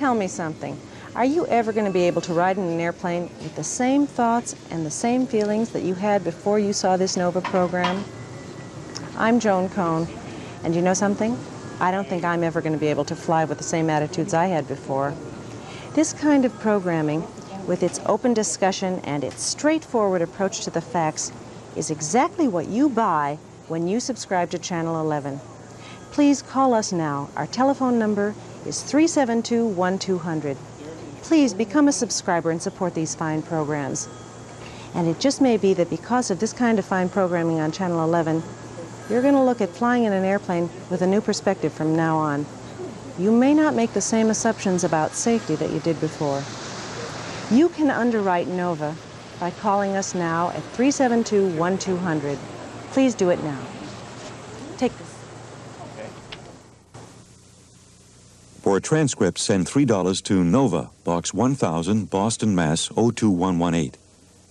tell me something. Are you ever going to be able to ride in an airplane with the same thoughts and the same feelings that you had before you saw this NOVA program? I'm Joan Cohn, and you know something? I don't think I'm ever going to be able to fly with the same attitudes I had before. This kind of programming, with its open discussion and its straightforward approach to the facts, is exactly what you buy when you subscribe to Channel 11. Please call us now. Our telephone number is 372 1200. Please become a subscriber and support these fine programs. And it just may be that because of this kind of fine programming on Channel 11, you're going to look at flying in an airplane with a new perspective from now on. You may not make the same assumptions about safety that you did before. You can underwrite NOVA by calling us now at 372 1200. Please do it now. Take this. For a transcript, send $3 to NOVA, Box 1000, Boston, Mass. 02118.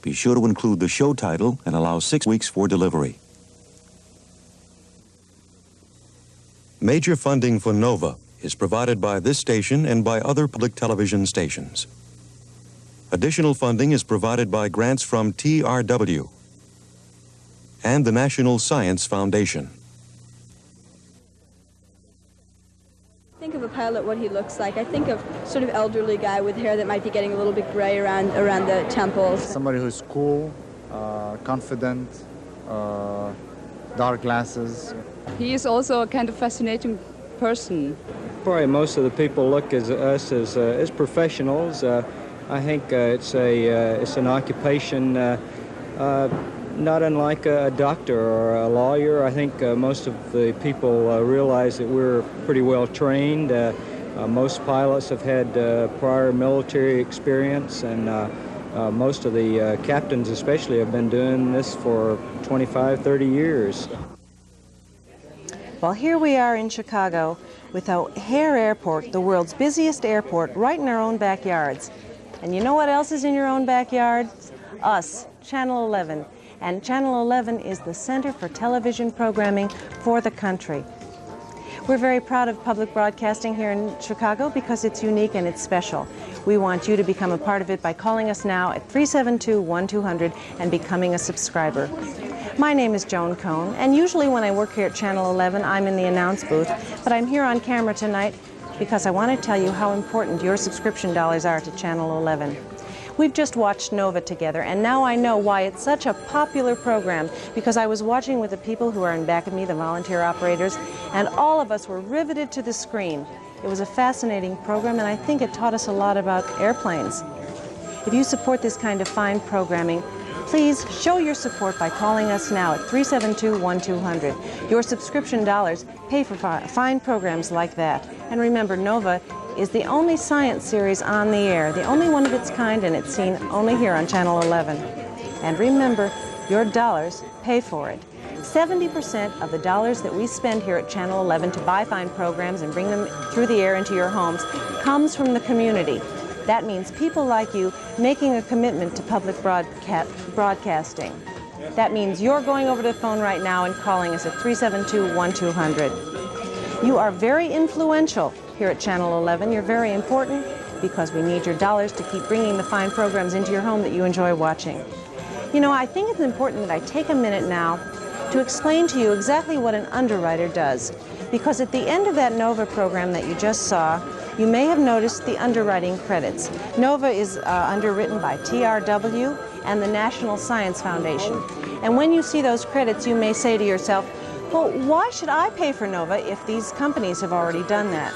Be sure to include the show title and allow six weeks for delivery. Major funding for NOVA is provided by this station and by other public television stations. Additional funding is provided by grants from TRW and the National Science Foundation. Pilot what he looks like. I think of sort of elderly guy with hair that might be getting a little bit gray around around the temples. Somebody who's cool, uh, confident, uh, dark glasses. He is also a kind of fascinating person. Probably most of the people look at us as, uh, as professionals. Uh, I think uh, it's a uh, it's an occupation not unlike a doctor or a lawyer. I think uh, most of the people uh, realize that we're pretty well trained. Uh, most pilots have had prior military experience, and most of the captains especially have been doing this for 25, 30 years. Well, here we are in Chicago with O'Hare Airport, the world's busiest airport, right in our own backyards. And you know what else is in your own backyard? Us, Channel 11 and Channel 11 is the center for television programming for the country. We're very proud of public broadcasting here in Chicago because it's unique and it's special. We want you to become a part of it by calling us now at 372-1200 and becoming a subscriber. My name is Joan Cohn, and usually when I work here at Channel 11, I'm in the announce booth, but I'm here on camera tonight because I want to tell you how important your subscription dollars are to Channel 11. We've just watched Nova together, and now I know why it's such a popular program because I was watching with the people who are in back of me, the volunteer operators, and all of us were riveted to the screen. It was a fascinating program, and I think it taught us a lot about airplanes. If you support this kind of fine programming, please show your support by calling us now at 372-1200. Your subscription dollars pay for fine programs like that. And remember, NOVA is the only science series on the air, the only one of its kind, and it's seen only here on Channel 11. And remember, your dollars pay for it. 70% of the dollars that we spend here at Channel 11 to buy fine programs and bring them through the air into your homes comes from the community. That means people like you making a commitment to public broadca broadcasting. That means you're going over to the phone right now and calling us at 372-1200. You are very influential here at Channel 11. You're very important because we need your dollars to keep bringing the fine programs into your home that you enjoy watching. You know, I think it's important that I take a minute now to explain to you exactly what an underwriter does. Because at the end of that NOVA program that you just saw, you may have noticed the underwriting credits. NOVA is uh, underwritten by TRW and the National Science Foundation. And when you see those credits, you may say to yourself, well, why should I pay for NOVA if these companies have already done that?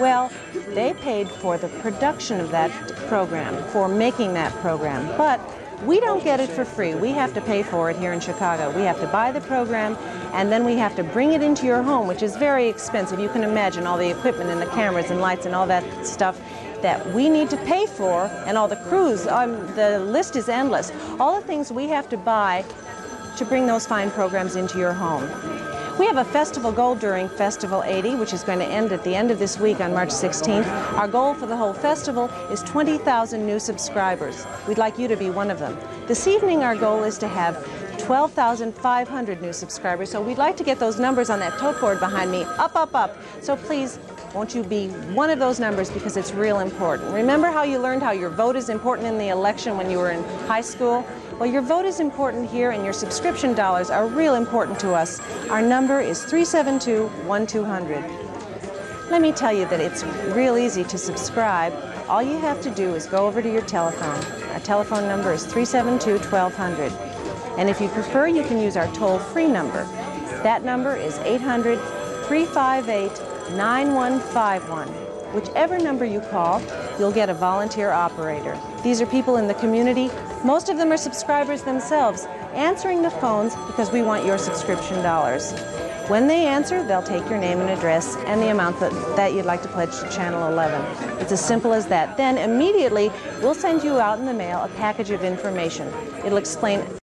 Well, they paid for the production of that program, for making that program. But we don't get it for free. We have to pay for it here in Chicago. We have to buy the program, and then we have to bring it into your home, which is very expensive. You can imagine all the equipment and the cameras and lights and all that stuff that we need to pay for, and all the crews. Um, the list is endless. All the things we have to buy to bring those fine programs into your home. We have a festival goal during Festival 80, which is going to end at the end of this week on March 16th. Our goal for the whole festival is 20,000 new subscribers. We'd like you to be one of them. This evening, our goal is to have 12,500 new subscribers, so we'd like to get those numbers on that tote board behind me up, up, up. So please Won't you be one of those numbers because it's real important? Remember how you learned how your vote is important in the election when you were in high school? Well, your vote is important here and your subscription dollars are real important to us. Our number is 372 1200. Let me tell you that it's real easy to subscribe. All you have to do is go over to your telephone. Our telephone number is 372 1200. And if you prefer, you can use our toll free number. That number is 800 358 9151. Whichever number you call, you'll get a volunteer operator. These are people in the community. Most of them are subscribers themselves, answering the phones because we want your subscription dollars. When they answer, they'll take your name and address and the amount that, that you'd like to pledge to Channel 11. It's as simple as that. Then immediately, we'll send you out in the mail a package of information. It'll explain